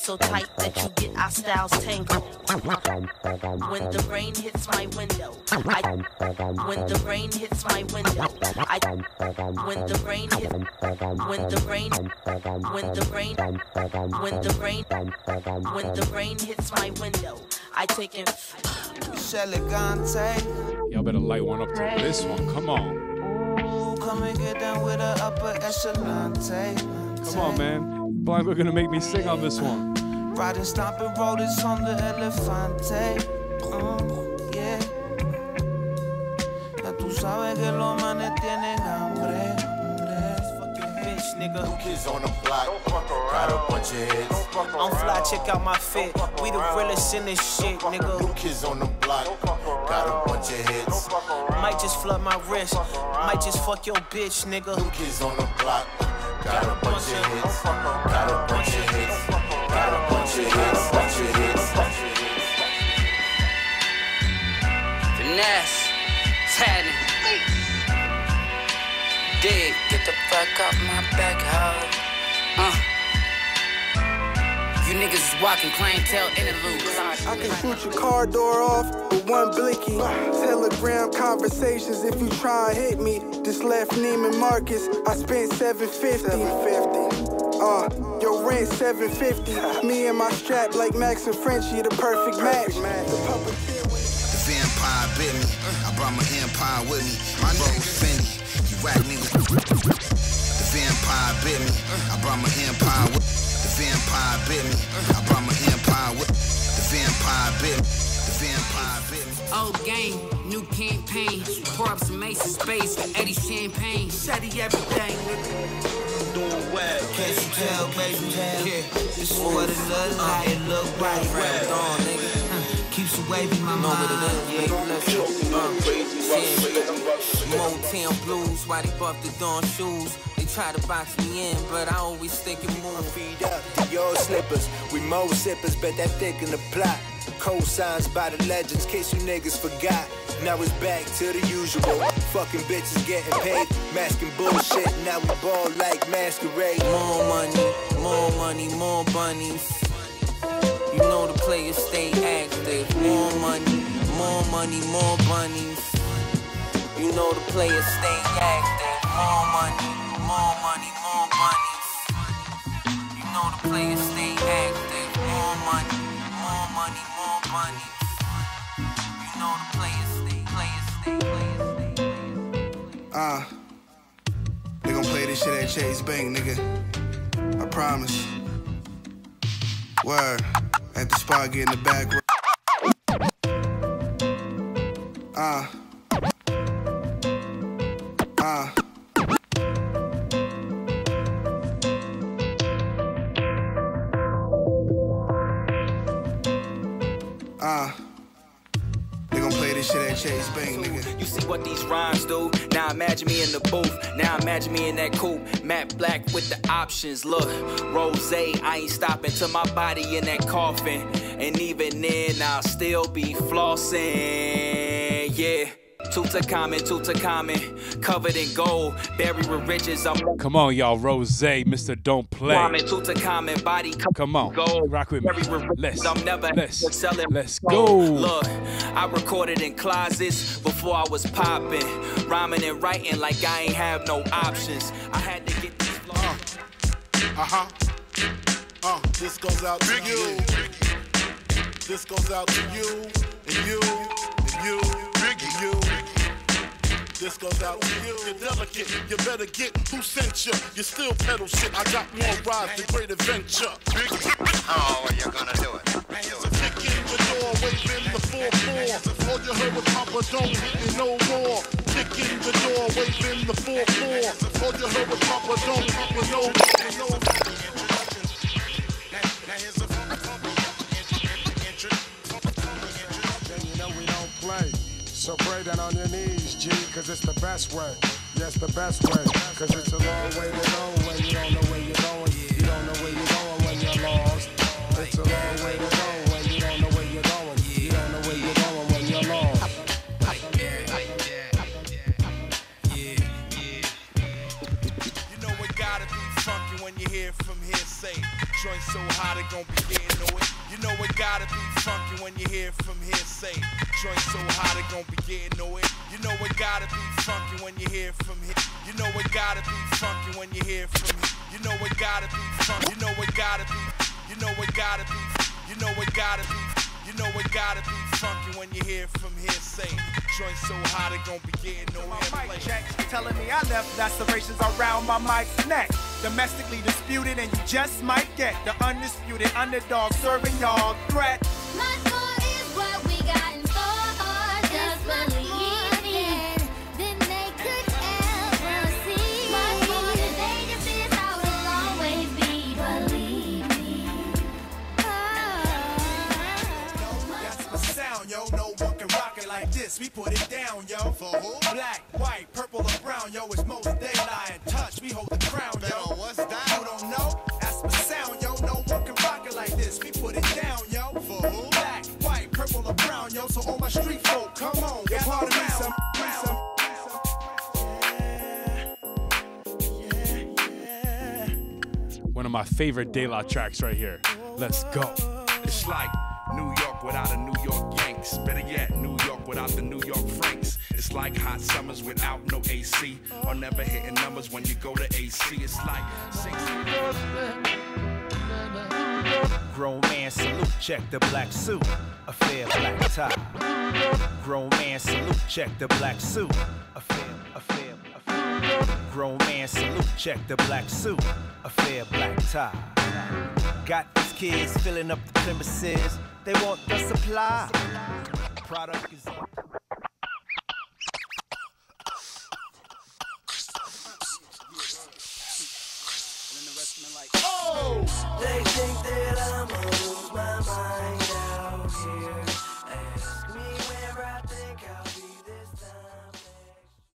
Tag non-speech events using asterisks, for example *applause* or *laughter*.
so tight that you get our styles tangled. When the rain hits my window, I, when the rain hits my window, I, when the rain hit, when the rain, when the rain, when the rain, when the rain hits my window, I take it. Y'all better light one up to this one. Come on. Come and get down with a upper echelon. Come on, man. Blind, we're gonna make me sing on this one. Riding, stomping, rollers on the elefante. Oh, yeah. Ya tú sabes que los manes tienen hambre. Bitch, nigga. New kids on the block. Got a bunch of hits. I'm fly, check out my fit. We the realest in this shit, nigga. New kids on the block. Got a bunch of hits. Might just flood my wrist. Might just fuck your bitch, nigga. New kids on the block. Get the fuck off my back, hoe. Uh. You niggas is walking clientele interludes. I can shoot your car door off with one blicky. Telegram conversations if you try and hit me. Just left Neiman Marcus. I spent 750. 750. Uh, your rent 750. *laughs* Me and my strap like Max and Frenchie, the perfect match. The puppeteer when vampire bit me. I brought my empire with me. My nose Fendi. I brought my empire with The vampire bit me. I brought my empire with The vampire bit me. The vampire bit me. Old game, new campaign. Pour up some Ace of Spades for Eddie Champagne. Shady everything, nigga. Doing well. Can't you tell, baby? Yeah. This is what it look like. It look right. Wrapped on, nigga. Keeps you wavy, my mind. Uh. Motown blues, why they buff the Dawn shoes? Try to box me in, but I always stick and move. Feed up to your slippers. We mo sippers, bet that thick in the plot. Co-signs by the legends, case you niggas forgot. Now it's back to the usual. Fucking bitches getting paid, masking bullshit. Now we ball like masquerade. More money, more money, more bunnies. You know the players stay active. More money, more money, more bunnies. You know the players stay active. More money, more money, more bunnies. You know the players stay active. More money, more money, more bunnies. You know the players stay, players stay, players stay. Uh, they gon' play this shit at Chase Bank, nigga. I promise. Word. At the spot, get in the back. Uh. Uh. This shit at Chase Bank, nigga. You see what these rhymes do? Now imagine me in the booth. Now imagine me in that coupe. Matte black with the options. Look, rose, I ain't stopping till my body in that coffin. And even then, I'll still be flossing. Yeah. Tutankhamen, Tutankhamen, covered in gold, buried with riches. I'm Come on, y'all. Rose, Mr. Don't Play. Ramen, Tutankhamen, body Come on. gold. Rock with me. With riches. Let's, I'm never let's, selling. let's go. Look, I recorded in closets before I was popping, rhyming and writing like I ain't have no options. I had to get these flows. Uh huh. Uh, this goes out to you. This goes out to you and you and you and you. This goes out to you. You're delicate. You better get who sent you. You still pedal shit. I got more rides than great adventure. How are you gonna do it? Kick in the door, waving the 4-4. All you heard was Papa, don't hit me no more. Kick in the door, waving the 4-4. All you heard was Papa, don't hit me no more. So pray down on your knees, G, cause it's the best way. Yes, the best way. Cause it's a long way to go when you don't know where you're going. So hot they gon' be getting to it. You know it gotta be funky when you hear from hearsay. Joint so hot it gon' be getting to it. You know it gotta be funky when you hear from here. You know it gotta be funky when you hear from here. You know it gotta be funky. You know it gotta be. You know it gotta be. You know it gotta be. You know it gotta be funky when you hear from hearsay. Joint so hot it gon' be getting no mic check, telling me I left lacerations around my mic's neck. Domestically disputed, and you just might get the undisputed underdog serving y'all threat. My score is what we got in store. Just believe it. Then they could ever see. My score is dangerous, is how it'll always be. Believe me. That's my sound, yo. No one can rock it like this. We put it down, yo. For who? Black, white, purple, or brown, yo. It's most they One of my favorite De La tracks right here. Let's go. It's like New York without a New York Yanks. Better yet, New York without the New York Franks. It's like hot summers without no AC. Or never hitting numbers when you go to AC. It's like six. Grown man salute, check the black suit, a fair black tie. Grown man salute, check the black suit, a fair, Grown man salute, check the black suit, a fair black tie. Got these kids filling up the premises, they want the supply. Product is. Oh, they think that I'm a